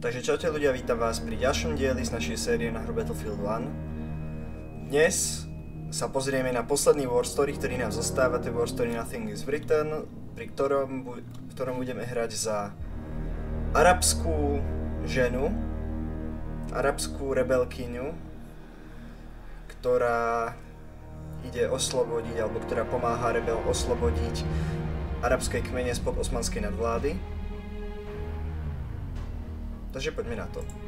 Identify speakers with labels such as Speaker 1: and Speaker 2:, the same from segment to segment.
Speaker 1: Takže čaute ľudia, vítam vás pri ďalšom dieli z našej série na hru Battlefield 1. Dnes sa pozrieme na posledný war story, ktorý nám zostáva, to je war story Nothing is Written, pri ktorom, v ktorom budeme hrať za arabskú ženu, arabskú rebelkyňu, ktorá ide oslobodiť, alebo ktorá pomáha rebel oslobodiť arabské kmene spod osmanskej nadvlády.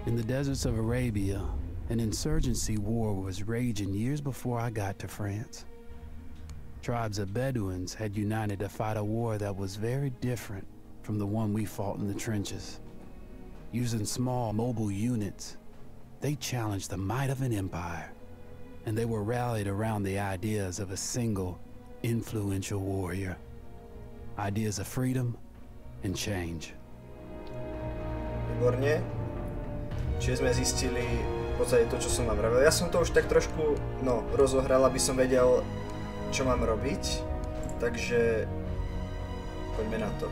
Speaker 2: In the deserts of Arabia, an insurgency war was raging years before I got to France. Tribes of Bedouins had united to fight a war that was very different from the one we fought in the trenches. Using small mobile units, they challenged the might of an empire, and they were rallied around the ideas of a single, influential warrior. Ideas of freedom and change.
Speaker 1: Výborne. Čiže sme zistili v podstate to, čo som vám vravel. Ja som to už tak trošku no, rozohral, aby som vedel, čo mám robiť. Takže poďme na to.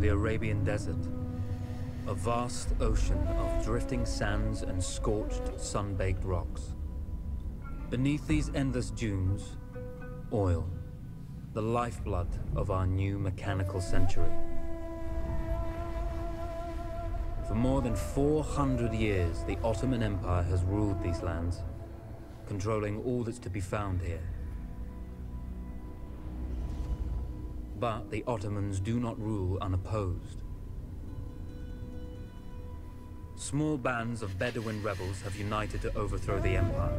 Speaker 3: The Arabian Desert. A vast ocean of drifting sands and scorched, sun-baked rocks. Beneath these endless dunes, oil. The lifeblood of our new mechanical century. For more than 400 years, the Ottoman Empire has ruled these lands, controlling all that's to be found here. But the Ottomans do not rule unopposed. Small bands of Bedouin rebels have united to overthrow the empire.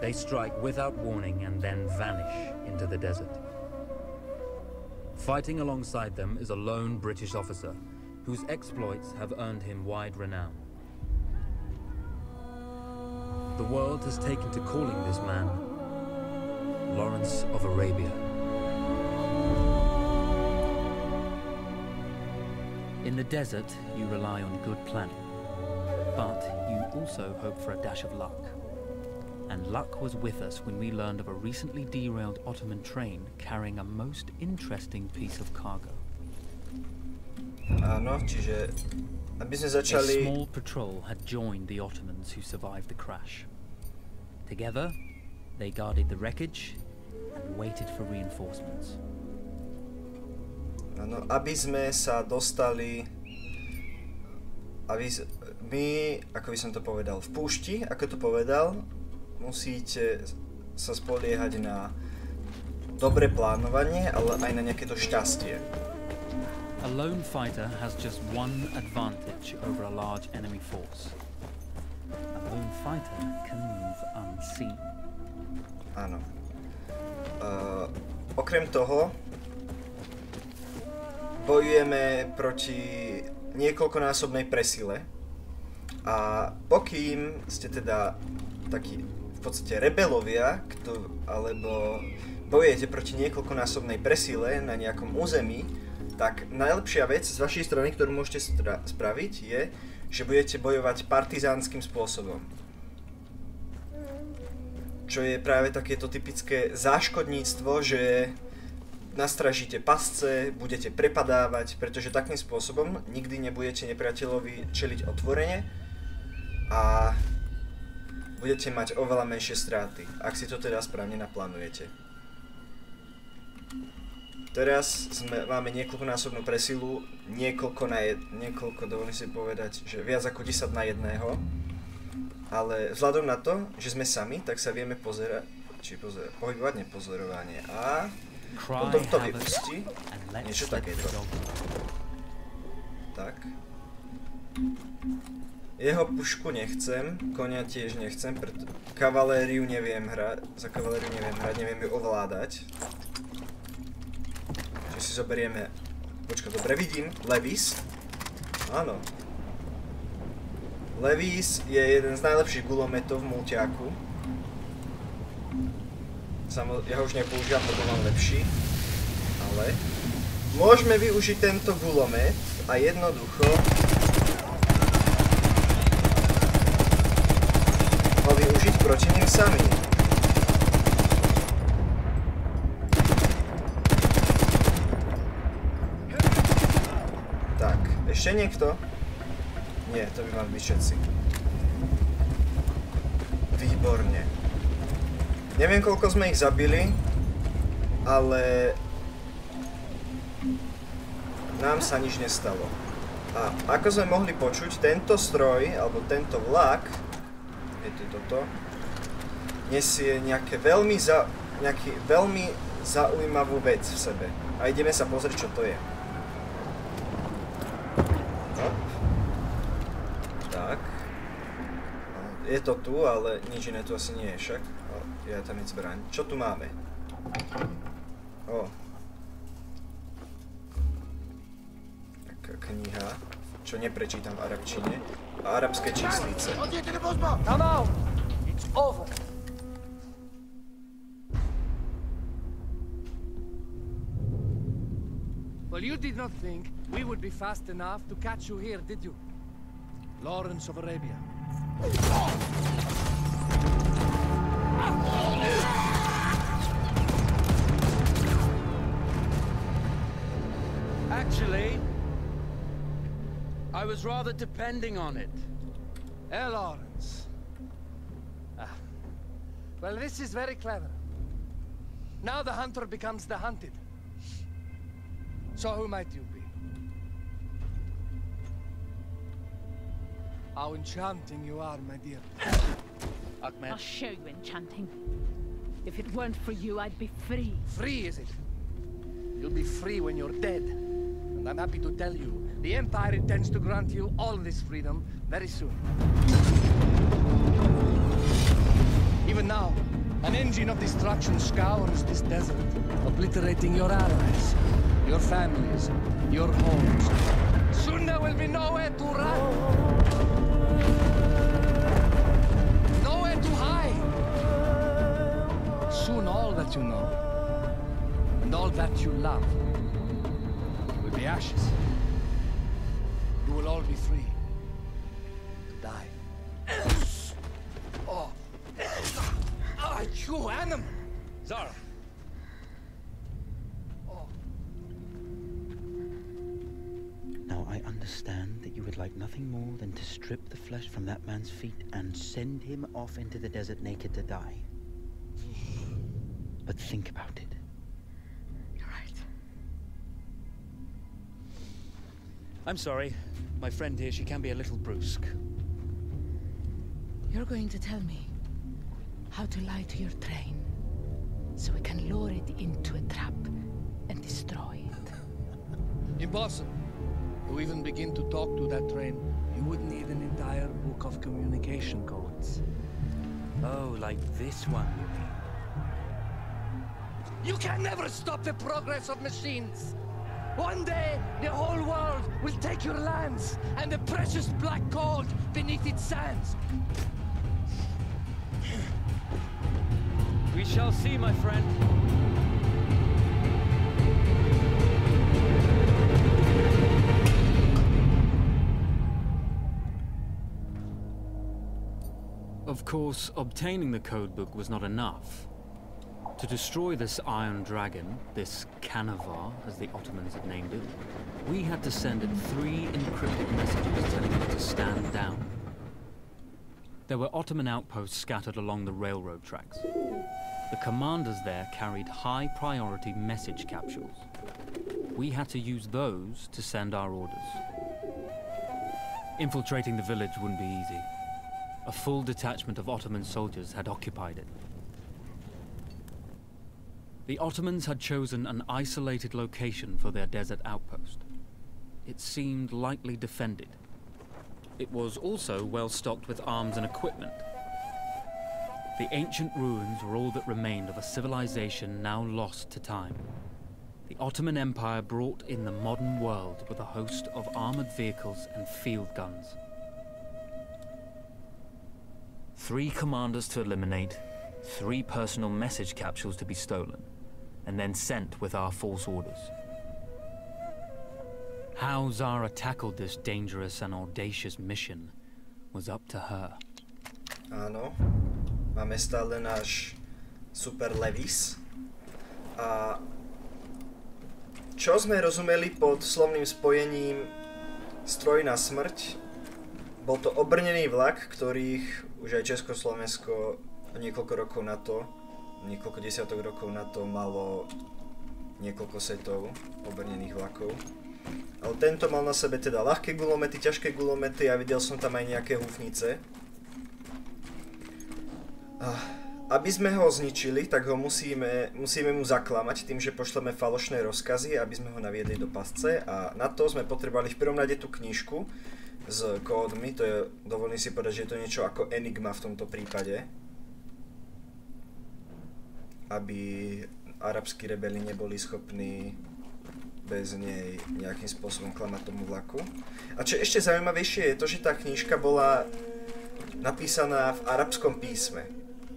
Speaker 3: They strike without warning and then vanish into the desert. Fighting alongside them is a lone British officer whose exploits have earned him wide renown. The world has taken to calling this man Lawrence of Arabia.
Speaker 4: In the desert, you rely on good planning, but you also hope for a dash of luck. And luck was with us when we learned of a recently derailed Ottoman train carrying a most interesting piece of cargo.
Speaker 1: Áno, čiže aby sme
Speaker 4: A small patrol had joined the Ottomans who survived the crash. Together, they guarded the wreckage and waited for reinforcements.
Speaker 1: Áno, aby sme sa dostali... Aby my, ako by som to povedal, v púšti, ako to povedal, musíte sa spoliehať na dobré plánovanie, ale aj na nejaké to šťastie.
Speaker 4: A lone fighter has just one advantage over a large enemy force. A lone fighter can move unseen.
Speaker 1: Áno. Uh, okrem toho, bojujeme proti niekoľkonásobnej presile. A pokým ste teda takí v podstate rebelovia, kto, alebo bojujete proti niekoľkonásobnej presile na nejakom území, tak najlepšia vec z vašej strany, ktorú môžete stra- spraviť, je, že budete bojovať partizánskym spôsobom. Čo je práve takéto typické záškodníctvo, že nastražíte pasce, budete prepadávať, pretože takým spôsobom nikdy nebudete nepriateľovi čeliť otvorene a budete mať oveľa menšie straty, ak si to teda správne naplánujete. Teraz sme, máme niekoľkonásobnú presilu, niekoľko na jed, niekoľko, dovolím si povedať, že viac ako 10 na jedného. Ale vzhľadom na to, že sme sami, tak sa vieme pozerať, či pozerať, pohybovať nepozorovanie. A Potom to vypustí. Niečo takéto. Tak. Jeho pušku nechcem, konia tiež nechcem, preto kavalériu neviem hrať, za kavalériu neviem hrať, neviem ju ovládať. Čiže si zoberieme, počka, dobre vidím, Levis. Áno. Levis je jeden z najlepších gulometov v multiaku. Samo, ja ho už nepoužívam, lebo mám lepší, ale môžeme využiť tento gulomet a jednoducho ho využiť proti ním samým. Tak, ešte niekto? Nie, to by mali byť všetci. Výborne. Neviem, koľko sme ich zabili, ale nám sa nič nestalo. A ako sme mohli počuť, tento stroj, alebo tento vlak, je to toto, nesie nejaké veľmi, za, nejaký veľmi zaujímavú vec v sebe. A ideme sa pozrieť, čo to je. Hop. Tak. No, Je to tu, ale nič iné tu asi nie je však. O, je tam je zbraň. Čo tu máme? O. Taká kniha, čo neprečítam v arabčine. A arabské číslice.
Speaker 5: Now! Well, you did not think we would be fast enough to catch you here, did you? Lawrence of Arabia.
Speaker 6: Actually, I was rather depending on it.
Speaker 5: Eh, Lawrence? Ah. Well, this is very clever. Now the hunter becomes the hunted. So who might you be? How enchanting you are, my dear.
Speaker 6: Ahmed,
Speaker 7: I'll show you enchanting. If it weren't for you, I'd be free.
Speaker 5: Free, is it? You'll be free when you're dead. And I'm happy to tell you, the Empire intends to grant you all this freedom very soon. Even now, an engine of destruction scours this desert, obliterating your allies, your families, your homes. Soon there will be nowhere to run. That you know and all that you love will be ashes. You will all be free to die. Oh, ah, you animal!
Speaker 6: Zara,
Speaker 8: Now I understand that you would like nothing more than to strip the flesh from that man's feet and send him off into the desert naked to die. But think about it.
Speaker 5: You're right.
Speaker 4: I'm sorry. My friend here, she can be a little brusque.
Speaker 7: You're going to tell me how to lie to your train so we can lure it into a trap and destroy it.
Speaker 5: Impossible. To even begin to talk to that train, you would need an entire book of communication codes.
Speaker 4: Oh, like this one, you
Speaker 5: can never stop the progress of machines. One day, the whole world will take your lands and the precious black gold beneath its sands.
Speaker 4: We shall see, my friend. Of course, obtaining the codebook was not enough. To destroy this Iron Dragon, this Canavar, as the Ottomans had named it, we had to send it three encrypted messages telling it to stand down. There were Ottoman outposts scattered along the railroad tracks. The commanders there carried high priority message capsules. We had to use those to send our orders. Infiltrating the village wouldn't be easy. A full detachment of Ottoman soldiers had occupied it. The Ottomans had chosen an isolated location for their desert outpost. It seemed lightly defended. It was also well stocked with arms and equipment. The ancient ruins were all that remained of a civilization now lost to time. The Ottoman Empire brought in the modern world with a host of armored vehicles and field guns.
Speaker 3: Three commanders to eliminate, three personal message capsules to be stolen, and then sent with our false orders.
Speaker 4: How Zara tackled this dangerous and audacious mission was up to her.
Speaker 1: Áno. Máme stále náš Super Levis. A čo sme rozumeli pod slovným spojením stroj na smrť? Bol to obrnený vlak, ktorých už aj Československo niekoľko rokov na to, niekoľko desiatok rokov na to malo niekoľko setov obrnených vlakov. Ale tento mal na sebe teda ľahké gulomety, ťažké gulomety a videl som tam aj nejaké húfnice. Aby sme ho zničili, tak ho musíme, musíme mu zaklamať tým, že pošleme falošné rozkazy, aby sme ho naviedli do pasce a na to sme potrebovali v prvom rade tú knižku s kódmi, to je, dovolím si povedať, že je to niečo ako Enigma v tomto prípade. Aby arabskí rebeli neboli schopní bez nej nejakým spôsobom klamať tomu vlaku. A čo ešte zaujímavejšie je to, že tá knižka bola napísaná v arabskom písme.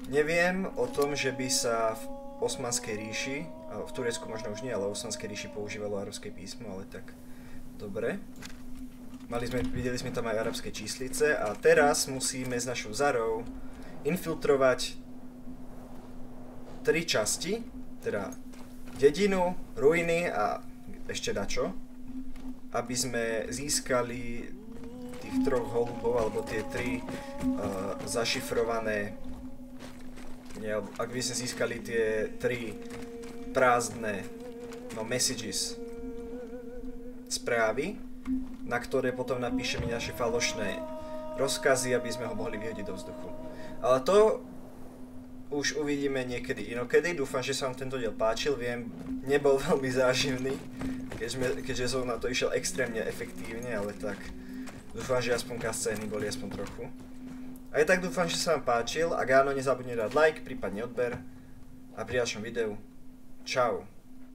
Speaker 1: Neviem o tom, že by sa v Osmanskej ríši, v Turecku možno už nie, ale v Osmanskej ríši používalo arabské písmo, ale tak dobre. Mali sme, videli sme tam aj arabské číslice a teraz musíme s našou Zarou infiltrovať tri časti, teda dedinu, ruiny a ešte dačo, aby sme získali tých troch holubov, alebo tie tri uh, zašifrované, nie, ak by sme získali tie tri prázdne no, messages, správy, na ktoré potom napíšeme naše falošné rozkazy, aby sme ho mohli vyhodiť do vzduchu. Ale to už uvidíme niekedy inokedy. Dúfam, že sa vám tento diel páčil. Viem, nebol veľmi záživný, keďže, keďže som na to išiel extrémne efektívne, ale tak dúfam, že aspoň scény boli aspoň trochu. Aj tak dúfam, že sa vám páčil. Ak áno, nezabudnite dať like, prípadne odber. A pri ďalšom videu. Čau.